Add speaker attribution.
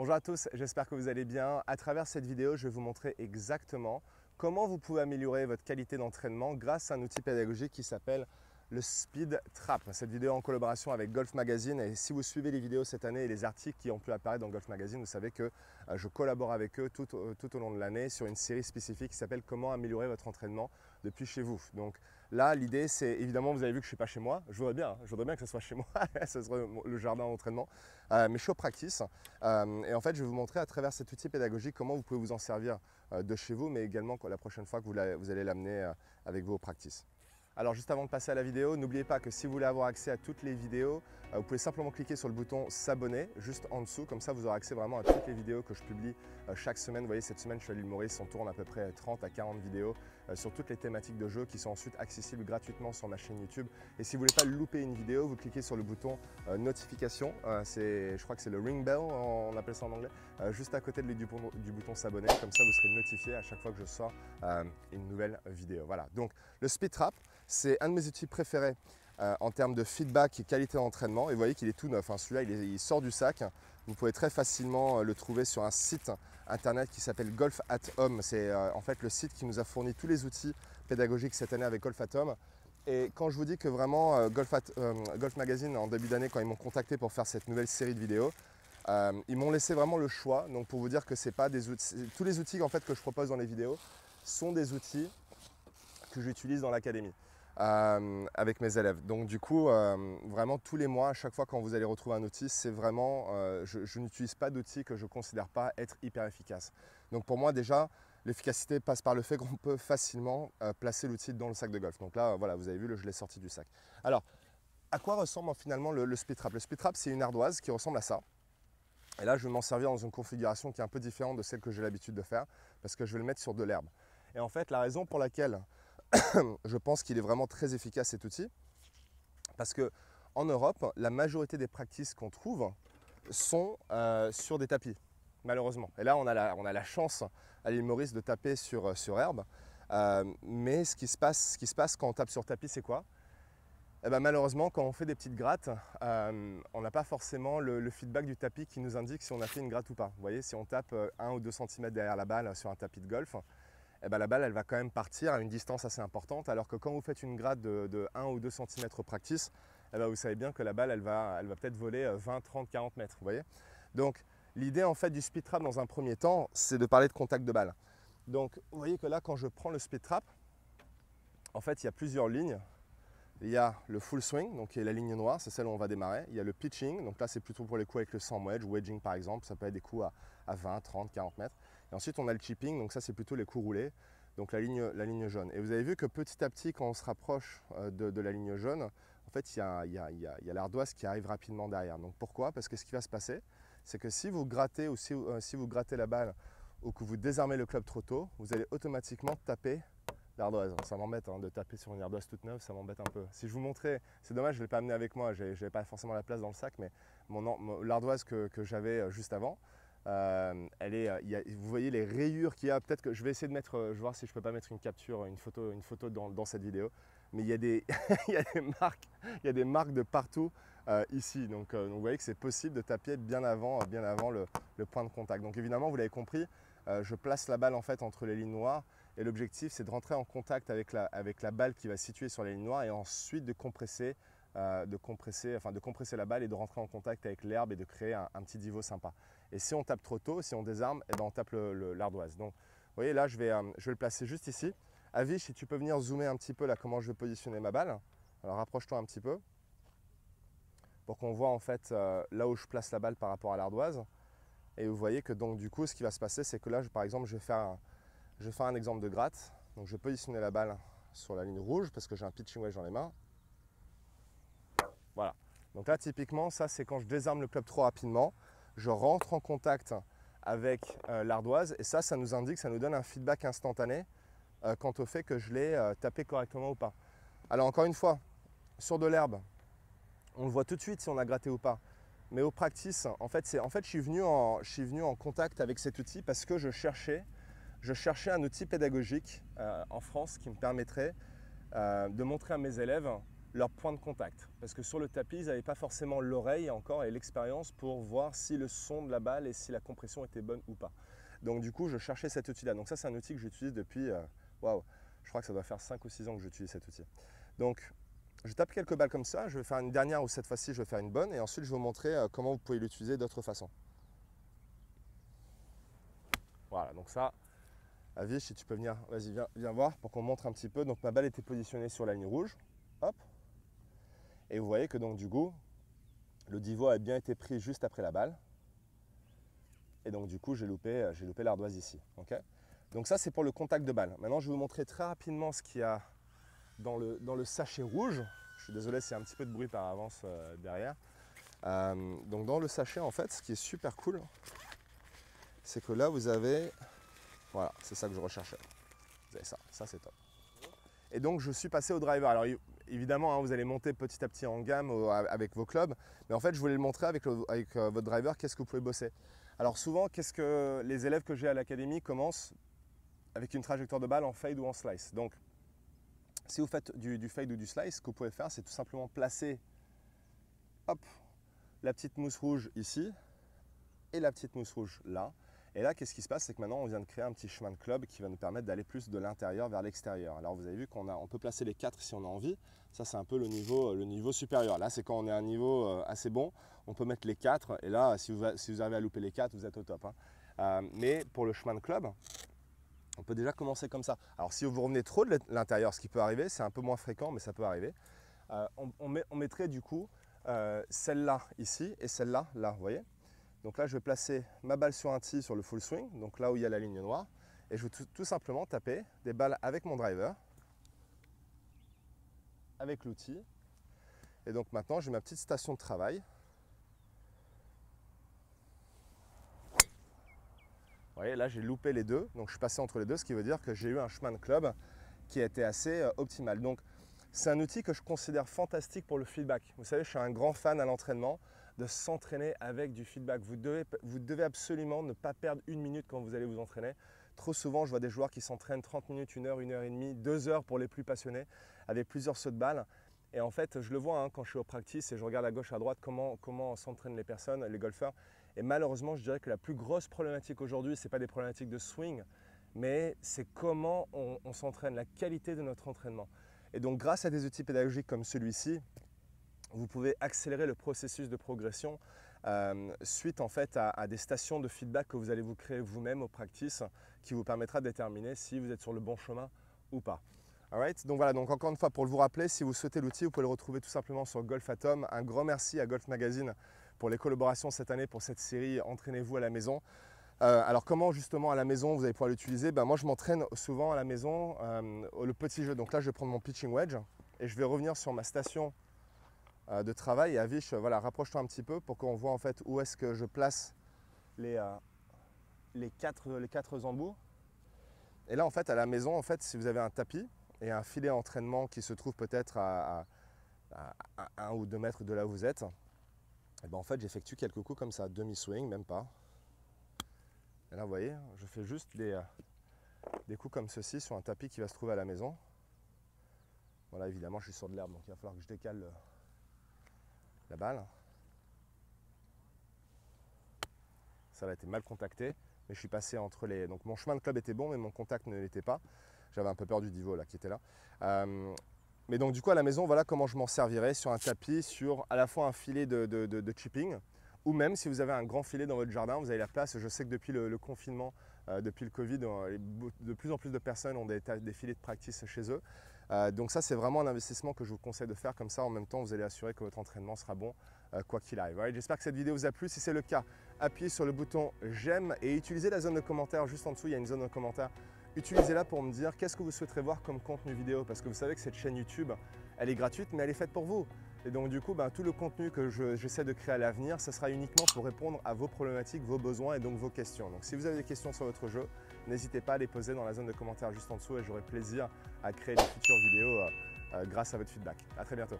Speaker 1: Bonjour à tous, j'espère que vous allez bien. À travers cette vidéo, je vais vous montrer exactement comment vous pouvez améliorer votre qualité d'entraînement grâce à un outil pédagogique qui s'appelle le Speed Trap. Cette vidéo en collaboration avec Golf Magazine et si vous suivez les vidéos cette année et les articles qui ont pu apparaître dans Golf Magazine, vous savez que euh, je collabore avec eux tout, au long de l'année sur une série spécifique qui s'appelle Comment améliorer votre entraînement depuis chez vous. Donc là, l'idée c'est évidemment, vous avez vu que je ne suis pas chez moi, je voudrais bien, je voudrais bien que ce soit chez moi, ce serait le jardin d'entraînement, euh, mais je suis au practice euh, et en fait je vais vous montrer à travers cet outil pédagogique comment vous pouvez vous en servir de chez vous, mais également la prochaine fois que vous, vous allez l'amener avec vous au. Alors juste avant de passer à la vidéo, n'oubliez pas que si vous voulez avoir accès à toutes les vidéos, euh, vous pouvez simplement cliquer sur le bouton s'abonner juste en dessous, comme ça vous aurez accès vraiment à toutes les vidéos que je publie euh, chaque semaine. Vous voyez cette semaine je suis à l'île Maurice, on tourne à peu près 30 à 40 vidéos sur toutes les thématiques de jeu qui sont ensuite accessibles gratuitement sur ma chaîne YouTube. Et si vous voulez pas louper une vidéo, vous cliquez sur le bouton notification, je crois que c'est le ring bell, on appelle ça en anglais, juste à côté du, du bouton s'abonner, comme ça vous serez notifié à chaque fois que je sors une nouvelle vidéo. Voilà, donc le speed trap, c'est un de mes outils préférés euh, en termes de feedback et qualité d'entraînement. Et vous voyez qu'il est tout neuf. Hein. Celui-là, il, sort du sac. Vous pouvez très facilement euh, le trouver sur un site internet qui s'appelle Golf at Home. C'est euh, en fait le site qui nous a fourni tous les outils pédagogiques cette année avec Golf at Home. Et quand je vous dis que vraiment Golf, Golf Magazine, en début d'année, quand ils m'ont contacté pour faire cette nouvelle série de vidéos, ils m'ont laissé vraiment le choix. Donc pour vous dire que c'est pas des tous les outils que je propose dans les vidéos sont des outils que j'utilise dans l'académie. Euh, avec mes élèves. Donc du coup, euh, vraiment tous les mois, à chaque fois quand vous allez retrouver un outil, c'est vraiment, euh, je, n'utilise pas d'outils que je ne considère pas être hyper efficace. Donc pour moi déjà, l'efficacité passe par le fait qu'on peut facilement placer l'outil dans le sac de golf. Donc là, voilà, vous avez vu, je l'ai sorti du sac. Alors, à quoi ressemble finalement le, le speed trap? Le speed trap, c'est une ardoise qui ressemble à ça. Et là, je vais m'en servir dans une configuration qui est un peu différente de celle que j'ai l'habitude de faire, parce que je vais le mettre sur de l'herbe. Et en fait, la raison pour laquelle je pense qu'il est vraiment très efficace cet outil parce que en Europe, la majorité des pratiques qu'on trouve sont euh, sur des tapis, malheureusement. Et là, on a la, on a la chance à l'île Maurice de taper sur, euh, herbe. Euh, mais ce qui, se passe, ce qui se passe quand on tape sur tapis, c'est quoi? Eh ben, Malheureusement, quand on fait des petites grattes, on n'a pas forcément le, le, feedback du tapis qui nous indique si on a fait une gratte ou pas. Vous voyez, si on tape 1 ou 2 cm derrière la balle sur un tapis de golf, eh ben, la balle elle va quand même partir à une distance assez importante, alors que quand vous faites une grade de, 1 ou 2 cm practice, eh ben, vous savez bien que la balle elle va, elle va peut-être voler 20, 30, 40 mètres. Vous voyez Donc l'idée en fait du speed trap dans un premier temps, c'est de parler de contact de balle. Donc vous voyez que là quand je prends le speed trap, en fait il y a plusieurs lignes. Il y a le full swing, donc qui est la ligne noire, c'est celle où on va démarrer. Il y a le pitching, donc là c'est plutôt pour les coups avec le 100 wedge, wedging par exemple, ça peut être des coups à, à 20, 30, 40 mètres. Et ensuite, on a le chipping, donc ça, c'est plutôt les coups roulés, donc la ligne, la ligne jaune. Et vous avez vu que petit à petit, quand on se rapproche euh, de, la ligne jaune, en fait, il y a, l'ardoise qui arrive rapidement derrière. Donc pourquoi? Parce que ce qui va se passer, c'est que si vous grattez ou si, euh, si, vous grattez la balle ou que vous désarmez le club trop tôt, vous allez automatiquement taper l'ardoise. Ça m'embête hein, de taper sur une ardoise toute neuve, ça m'embête un peu. Si je vous montrais, c'est dommage, je ne l'ai pas amené avec moi, je n'avais pas forcément la place dans le sac, mais l'ardoise que, que j'avais euh, juste avant, euh, euh, vous voyez les rayures qu'il y a. Peut-être que je vais essayer de mettre, euh, je vais voir si je peux pas mettre une capture, une photo, une photo dans, cette vidéo. Mais il y a des, marques, il y a des marques de partout ici. Donc, vous voyez que c'est possible de taper bien avant, bien avant le, point de contact. Donc évidemment, vous l'avez compris, je place la balle en fait entre les lignes noires et l'objectif c'est de rentrer en contact avec la, avec la balle qui va se situer sur les lignes noires et ensuite de compresser de, compresser, enfin de compresser la balle et de rentrer en contact avec l'herbe et de créer un, un, petit divot sympa. Et si on tape trop tôt, si on désarme, eh ben on tape l'ardoise. Donc, vous voyez, là, je vais, euh, je vais le placer juste ici. Avis, si tu peux venir zoomer un petit peu là comment je vais positionner ma balle. Alors, rapproche-toi un petit peu pour qu'on voit en fait euh, là où je place la balle par rapport à l'ardoise. Et vous voyez que donc du coup, ce qui va se passer, c'est que là, par exemple, je vais, faire je vais faire un exemple de gratte. Donc, je vais positionner la balle sur la ligne rouge parce que j'ai un pitching wedge dans les mains. Voilà. Donc là, typiquement, ça, c'est quand je désarme le club trop rapidement je rentre en contact avec euh, l'ardoise et ça, ça nous indique, ça nous donne un feedback instantané euh, quant au fait que je l'ai euh, tapé correctement ou pas. Alors encore une fois, sur de l'herbe, on le voit tout de suite si on a gratté ou pas. Mais au practice, en fait, en fait je, suis venu en, je suis en contact avec cet outil parce que je cherchais un outil pédagogique en France qui me permettrait de montrer à mes élèves leur point de contact. Parce que sur le tapis, ils n'avaient pas forcément l'oreille encore et l'expérience pour voir si le son de la balle et si la compression était bonne ou pas. Donc du coup, je cherchais cet outil-là. Donc ça, c'est un outil que j'utilise depuis, euh, waouh, je crois que ça doit faire 5 ou 6 ans que j'utilise cet outil. Donc, je tape quelques balles comme ça. Je vais faire une dernière ou cette fois-ci, je vais faire une bonne. Et ensuite, je vais vous montrer euh, comment vous pouvez l'utiliser d'autres façons. Voilà, donc ça, Avish, si tu peux venir, vas-y, viens, viens voir pour qu'on montre un petit peu. Donc ma balle était positionnée sur la ligne rouge. Et vous voyez que donc du coup, le divo a bien été pris juste après la balle. Et donc du coup, j'ai loupé, euh, loupé l'ardoise ici. donc ça, c'est pour le contact de balle. Maintenant, je vais vous montrer très rapidement ce qu'il y a dans le, dans le sachet rouge. Je suis désolé a un petit peu de bruit par avance euh, derrière. Euh, donc dans le sachet, en fait, ce qui est super cool, c'est que là, vous avez... Voilà, c'est ça que je recherchais. Vous avez ça, ça c'est top. Et donc, je suis passé au driver. Alors, évidemment, hein, vous allez monter petit à petit en gamme avec vos clubs. Mais en fait, je voulais le montrer avec, avec votre driver, qu'est-ce que vous pouvez bosser. Alors souvent, qu'est-ce que les élèves que j'ai à l'académie commencent avec une trajectoire de balle en fade ou en slice. Donc, si vous faites du, fade ou du slice, ce que vous pouvez faire, c'est tout simplement placer hop, la petite mousse rouge ici et la petite mousse rouge là. Et là, qu'est-ce qui se passe? C'est que maintenant, on vient de créer un petit chemin de club qui va nous permettre d'aller plus de l'intérieur vers l'extérieur. Alors, vous avez vu qu'on on peut placer les quatre si on a envie. Ça, c'est un peu le niveau, le niveau supérieur. Là, c'est quand on est à un niveau euh, assez bon, on peut mettre les quatre. Et là, si vous, si arrivez à louper les quatre, vous êtes au top. Hein. Euh, mais pour le chemin de club, on peut déjà commencer comme ça. Alors, si vous revenez trop de l'intérieur, ce qui peut arriver, c'est un peu moins fréquent, mais ça peut arriver. Euh, on, mettrait du coup celle-là ici et celle-là, là, vous voyez? Donc là, je vais placer ma balle sur un tee sur le full swing, donc là où il y a la ligne noire. Et je vais tout, simplement taper des balles avec mon driver, avec l'outil. Et donc maintenant, j'ai ma petite station de travail. Vous voyez, là, j'ai loupé les deux. Donc je suis passé entre les deux, ce qui veut dire que j'ai eu un chemin de club qui a été assez euh, optimal. Donc c'est un outil que je considère fantastique pour le feedback. Vous savez, je suis un grand fan à l'entraînement de s'entraîner avec du feedback. Vous devez, vous devez absolument ne pas perdre une minute quand vous allez vous entraîner. Trop souvent, je vois des joueurs qui s'entraînent 30 minutes, 1 heure, 1 heure et demie, 2 heures pour les plus passionnés, avec plusieurs sauts de balles. Et en fait, je le vois hein, quand je suis au practice et je regarde à gauche, à droite comment, comment s'entraînent les personnes, les golfeurs. Et malheureusement, je dirais que la plus grosse problématique aujourd'hui, ce n'est pas des problématiques de swing, mais c'est comment on, on s'entraîne, la qualité de notre entraînement. Et donc, grâce à des outils pédagogiques comme celui-ci, vous pouvez accélérer le processus de progression euh, suite en fait à, des stations de feedback que vous allez vous créer vous-même au practice qui vous permettra de déterminer si vous êtes sur le bon chemin ou pas. Alright donc voilà, donc encore une fois pour vous rappeler, si vous souhaitez l'outil, vous pouvez le retrouver tout simplement sur Golf Atom. Un grand merci à Golf Magazine pour les collaborations cette année pour cette série Entraînez-vous à la maison. Euh, alors comment justement à la maison vous allez pouvoir l'utiliser? Ben, Moi je m'entraîne souvent à la maison euh, le petit jeu. Donc là je vais prendre mon pitching wedge et je vais revenir sur ma station de travail. Et Avish, voilà, rapproche-toi un petit peu pour qu'on voit en fait où est-ce que je place les, euh, les, quatre, les quatre embouts. Et là, en fait, à la maison, en fait, si vous avez un tapis et un filet d'entraînement qui se trouve peut-être à, un ou deux mètres de là où vous êtes, et ben en fait, j'effectue quelques coups comme ça, demi-swing, même pas. Et là, vous voyez, je fais juste des, euh, des coups comme ceci sur un tapis qui va se trouver à la maison. Voilà, évidemment, je suis sur de l'herbe, donc il va falloir que je décale la balle. Ça a été mal contacté, mais je suis passé entre les. Donc mon chemin de club était bon, mais mon contact ne l'était pas. J'avais un peu peur du divo là qui était là. Euh, mais donc du coup à la maison, voilà comment je m'en servirais sur un tapis, sur à la fois un filet de, chipping, ou même si vous avez un grand filet dans votre jardin, vous avez la place. Je sais que depuis le, confinement, euh, depuis le Covid, euh, de plus en plus de personnes ont des, des filets de practice chez eux. Euh, donc ça, c'est vraiment un investissement que je vous conseille de faire. Comme ça, en même temps, vous allez assurer que votre entraînement sera bon euh, quoi qu'il arrive. J'espère que cette vidéo vous a plu. Si c'est le cas, appuyez sur le bouton j'aime et utilisez la zone de commentaires. Juste en dessous, il y a une zone de commentaires. Utilisez-la pour me dire qu'est-ce que vous souhaiterez voir comme contenu vidéo. Parce que vous savez que cette chaîne YouTube, elle est gratuite, mais elle est faite pour vous. Et donc du coup, ben, tout le contenu que j'essaie de créer à l'avenir, ce sera uniquement pour répondre à vos problématiques, vos besoins et donc vos questions. Donc si vous avez des questions sur votre jeu, n'hésitez pas à les poser dans la zone de commentaires juste en dessous et j'aurai plaisir à créer des futures vidéos euh, euh, grâce à votre feedback. A très bientôt.